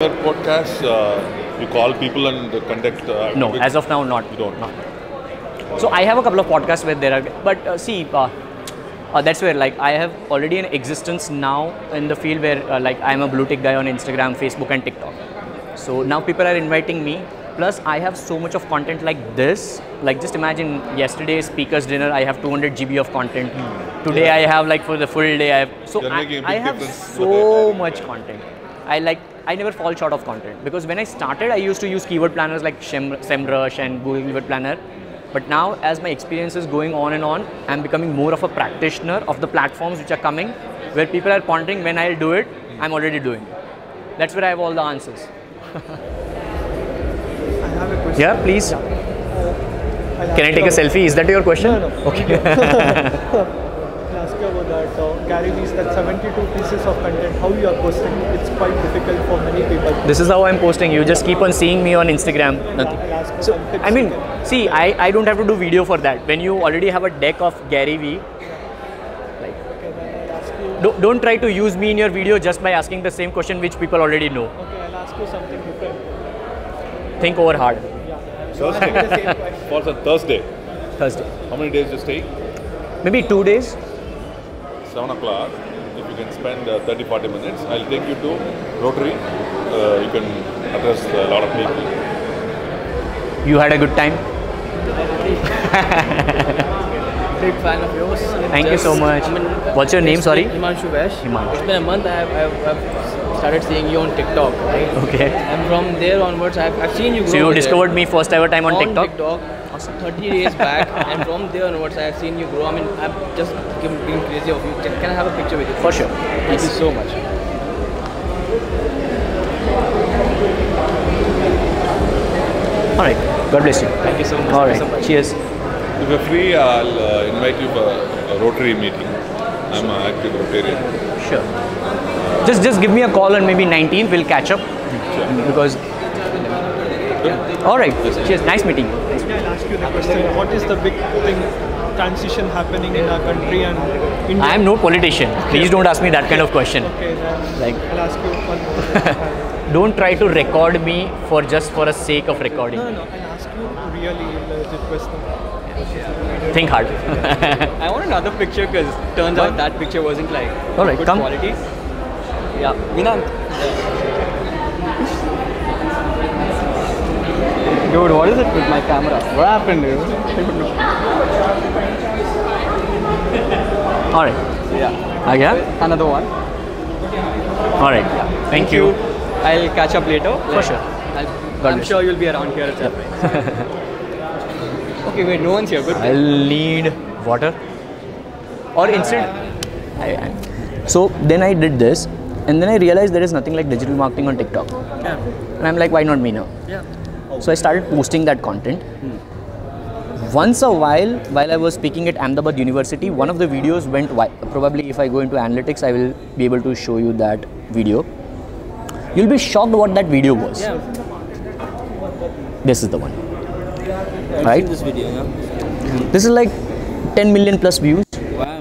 Your podcast, uh, you call people and conduct. Uh, No, as of now, not. you don't. Not. So I have a couple of podcasts where there are, but uh, see, uh, uh, that's where like I have already an existence now in the field where uh, like I'm a blue tick guy on Instagram, Facebook, and TikTok. So now people are inviting me. Plus, I have so much of content like this. Like just imagine yesterday's speakers dinner. I have 200 GB of content. Today I have like for the full day. I have so I, I have so much content. I like I never fall short of content because when I started, I used to use keyword planners like SEMrush and Google Keyword Planner. But now, as my experience is going on and on, I'm becoming more of a practitioner of the platforms which are coming, where people are pondering when I'll do it. I'm already doing it. That's where I have all the answers. I have a question. Yeah, please. I'll Can I take a selfie? Is that your question? No, no. Okay. I'll ask you about that. Gary Vee's that 72 pieces of content, how you are posting, it's quite difficult for many people. this is how I'm posting. You just keep on seeing me on Instagram. Nothing. I'll ask you So, I mean, see, I, I don't have to do video for that. When you already have a deck of Gary Vee, like, Okay, then I'll ask you. don't, don't try to use me in your video just by asking the same question which people already know. Okay, I'll ask you something different. Think over hard. Yeah. So Thursday. asking the. For Thursday. Thursday. How many days you stay? Maybe two days. 7 o'clock. If you can spend uh, 30 40 minutes, I'll take you to Rotary. Uh, you can address a lot of people. You had a good time. big fan of yours. Thank you so much. I mean, What's your name, sorry? been Himanshu Vash. Himanshu. It's been a month. I've, I've, I've started seeing you on TikTok, right? Okay. And from there onwards, I've, I've seen you grow. So you discovered there. me first ever time on, TikTok. Awesome. 30 days back, and from there onwards, I've seen you grow. I mean, I've just been crazy of you. Can I have a picture with you? For sure. Thank you so much. All right. God bless you. Thank you so much. All Thank right. you so much. Cheers. If you're free, I'll uh, invite you for a Rotary meeting. I'm an active Rotarian. Sure. Just just give me a call on maybe 19th. We'll catch up Sure. because. All right. Cheers. Nice meeting you. Nice meeting I'll ask you the question. What is the big thing, transition happening in our country and. India? I am no politician. Please don't ask me that kind of question. Okay, then Like, I'll ask you one more. don't try to record me for just for a sake of recording. no, no, I'll ask you really legit question. Think hard. I want another picture because turns out that picture wasn't like All right, good come. quality. Yeah, Vinant. Dude, what is it with my camera? What happened, dude? All right. Yeah. Again. Another one. All right. Yeah. Thank you. I'll catch up later. For sure. I'll, I'm sure you'll be around here at some point. okay, wait, no one's here. Good. I'll need water or instant. I, I, so then I did this, and then I realized there is nothing like digital marketing on TikTok, Yeah. and I'm like, why not me now? Yeah. So I started posting that content. Once a while, while I was speaking at Ahmedabad University, one of the videos went viral. Probably if I go into analytics, I will be able to show you that video. You'll be shocked what that video was. Yeah. This is the one. I've Right. this video, yeah. This is like 10 million plus views, Wow.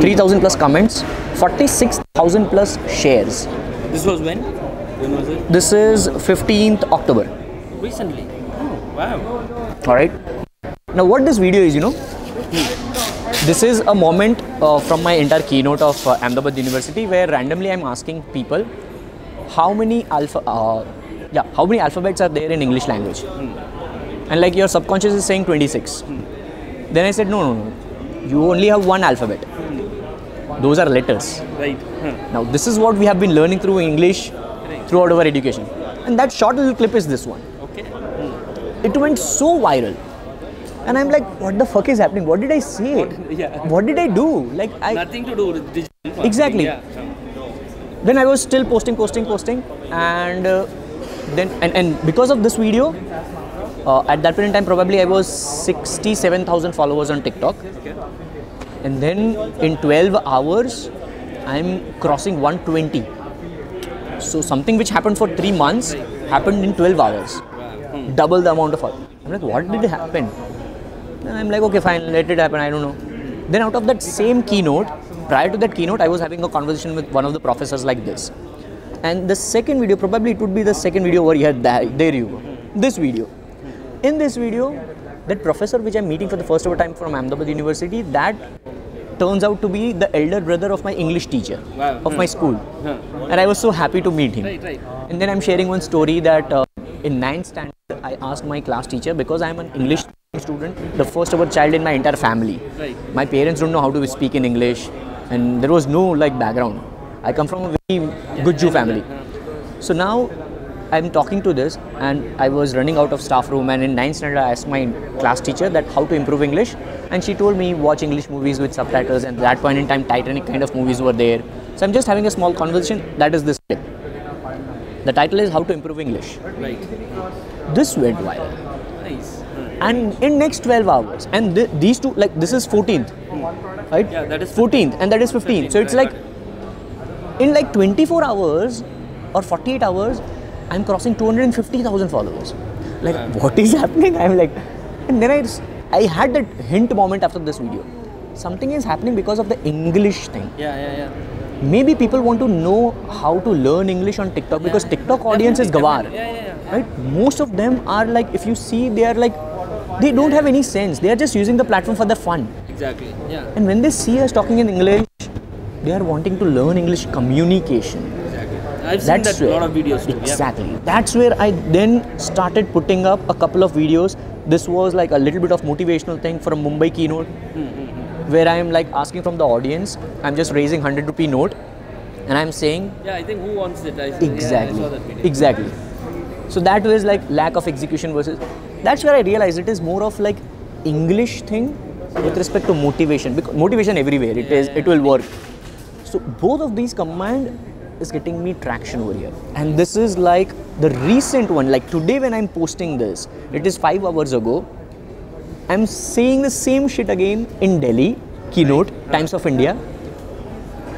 3000 plus comments, 46,000 plus shares. This was when? When was it? This is 15th October. Recently. Oh, wow. All right. Now, what this video is, you know, this is a moment uh, from my entire keynote of uh, Ahmedabad University where randomly I'm asking people how many alpha, uh, yeah, how many alphabets are there in English language, and like your subconscious is saying 26. Then I said, no, no, no, you only have one alphabet. Those are letters. Right. Now, this is what we have been learning through English throughout our education. And that short little clip is this one. It went so viral. And I'm like, what the fuck is happening? What did I say? yeah. What did I do? Like, I. Nothing to do with digital. Exactly. Yeah. Then I was still posting, posting, posting. And uh, then, and, and because of this video, uh, at that point in time, probably I was 67,000 followers on TikTok. And then in 12 hours, I'm crossing 120. So something which happened for three months happened in 12 hours. Double the amount of followers. I'm like, what did happen? And I'm like, okay, fine, let it happen. I don't know. Then out of that same keynote, prior to that keynote, I was having a conversation with one of the professors like this. And the second video, probably it would be the second video over here. There, there you go. This video. In this video, that professor which I'm meeting for the first ever time from Ahmedabad University, that turns out to be the elder brother of my English teacher Wow. of my school. And I was so happy to meet him. Right, right. And then I'm sharing one story that uh, in ninth standard, I asked my class teacher because I'm an English student, the first ever child in my entire family. Right. My parents don't know how to speak in English, and there was no like background. I come from a very good Jew family. So now I'm talking to this, and I was running out of staff room. And in ninth standard, I asked my class teacher that how to improve English, and she told me watch English movies with subtitles. And at that point in time, Titanic kind of movies were there. So I'm just having a small conversation. That is this clip. The title is How to Improve English. Right. This went viral. Nice. And in next 12 hours, and th- these two, like this is 14th, hmm. right? Yeah, that is 14th, and that is 15th. So it's like in like 24 hours or 48 hours, I'm crossing 250,000 followers. Like, what is happening? I'm like, and then I, I had that hint moment after this video. Something is happening because of the English thing. Yeah, yeah, yeah. Maybe people want to know how to learn English on TikTok because TikTok audience is Definitely, Gawar. Yeah, yeah, yeah. Right? Most of them are like, if you see, they are like, they don't have any sense. They are just using the platform for the fun. Exactly. Yeah. And when they see us talking in English, they are wanting to learn English communication. Exactly. I've seen That's that where, lot of videos too. Exactly. That's where I then started putting up a couple of videos. This was like a little bit of motivational thing for a Mumbai keynote, hmm, hmm, hmm. Where I am like asking from the audience. I'm just raising hundred rupee note, and I'm saying Yeah. yeah, I think who wants it? I, Yeah, I exactly, saw that video. exactly. So that was like lack of execution versus. That's where I realized it is more of like English thing with respect to motivation. Because motivation everywhere. It is. It will work. So both of these combined is getting me traction over here. And this is like the recent one. Like today when I'm posting this, it is five hours ago. I'm saying the same shit again in Delhi keynote, Times of India.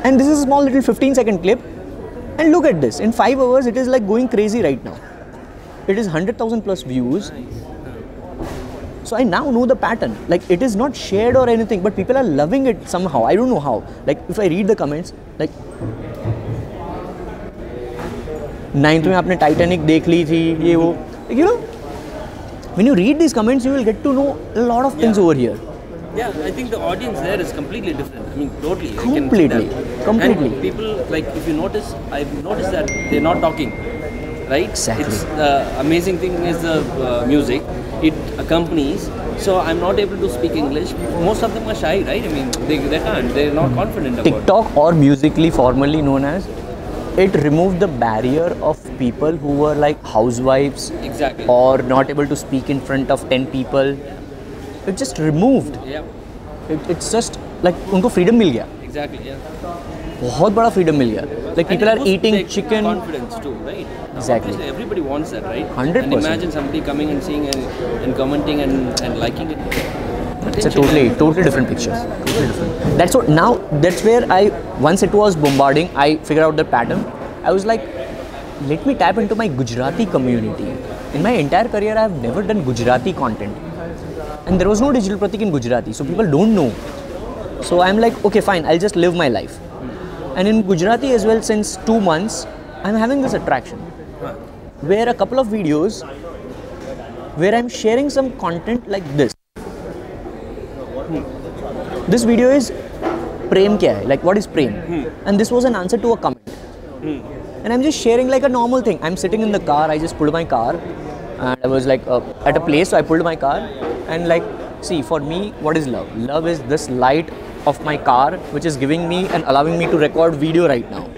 And this is a small little 15 second clip. And look at this. In five hours, it is like going crazy right now. It is 100,000 plus views. So I now know the pattern. Like it is not shared or anything, but people are loving it somehow. I don't know how. Like if I read the comments, like ninth में आपने Titanic देख ली थी ये वो you know when you read these comments you will get to know a lot of things Yeah. over here Yeah, I think the audience there is completely different. I mean, totally. I can see Completely. Completely. And people, like, if you notice, I've noticed that they're not talking, right? Exactly. It's the amazing thing is the uh, music. It accompanies. So I'm not able to speak English. Most of them are shy, right? I mean, they, they can't. They're not confident about it. TikTok or Musical.ly formally known as it removed the barrier of people who were like housewives Exactly. or not able to speak in front of 10 people it just removed Yeah. it, it's just like उनको freedom मिल गया Exactly. Yeah. बहुत बड़ा freedom मिल गया like people And are it boosts eating their chicken Confidence too, right? Exactly. Obviously, everybody wants that, right? 100%. And imagine somebody coming and seeing and, and commenting and, and liking it. it's a totally totally different picture. Totally different. That's what now that's where I once it was bombarding I figured out the pattern. I was like let me tap into my Gujarati community. In my entire career I have never done Gujarati content. And there was no digital pratik in Gujarati so people don't know. So I'm like okay fine I'll just live my life. And in Gujarati as well since two months I'm having this attraction. Where a couple of videos where I'm sharing some content like this this video is prem kya hai? Like what is prem? And this was an answer to a comment. And i'm just sharing like a normal thing. I'm sitting in the car. I just pulled my car. And i was like uh, at a place so i pulled my car. And like see for me what is love? Love is this light of my car which is giving me and allowing me to record video right now.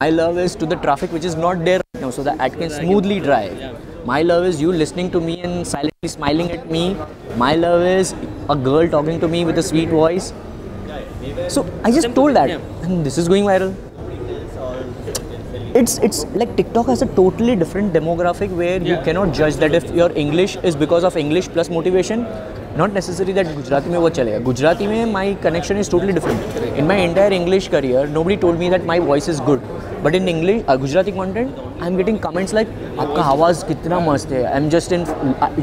My love is to the traffic which is not there right now so that i can smoothly drive my love is you listening to me and silently smiling at me. My love is a girl talking to me with a sweet voice. So I just Simple, told that, yeah. and this is going viral. It's it's like TikTok has a totally different demographic where you Yeah. cannot judge that if your English is because of English plus motivation. Not necessary that Gujarati में वो चलेगा. Gujarati में my connection is totally different. In my entire English career, nobody told me that my voice is good. But in English, uh, Gujarati content, I'm getting comments like, आपका आवाज़ कितना मस्त है. I'm just in,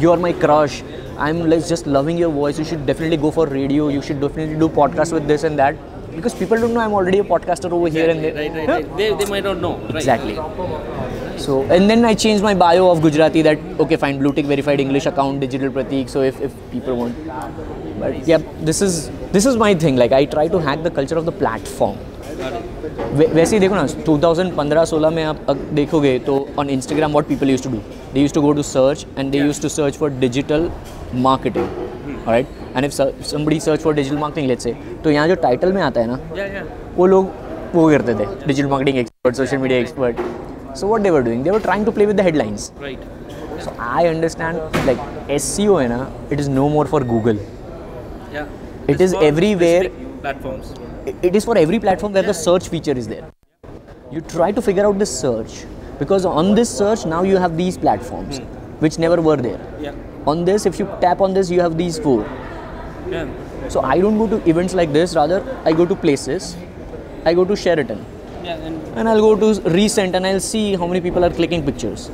you are my crush. I'm like just loving your voice. You should definitely go for radio. You should definitely do podcast with this and that. because people don't know I'm already a podcaster over here and Exactly, there. right, right, right. They, they might not know. Right. Exactly. So and then I changed my bio of Gujarati that okay fine blue tick verified English account digital pratik. So if, if people want, but yeah, this is this is my thing. Like I try to hack the culture of the platform. वै- वैसे ही देखो ना 2015-16 में आप देखोगे तो on Instagram what people use to do they use to go to search and they use to search for digital marketing right and if somebody search for digital marketing let's say तो यहाँ जो title में आता है ना Yeah, yeah. वो लोग वो करते थे digital marketing expert social media expert so what they were doing they were trying to play with the headlines. So I understand like as है ना it is no more for Google It's is for Platforms. It is for every platform where the search feature is there. You try to figure out the search because on this search now you have these platforms hmm. which never were there. Yeah. On this, if you tap on this, you have these four. Yeah. So I don't go to events like this. Rather, I go to places. I go to Sheraton Yeah. And and I'll go to Recent and I'll see how many people are clicking pictures.